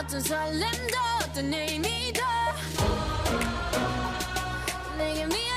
어떤 설렘도 어떤 의미도 내게 미안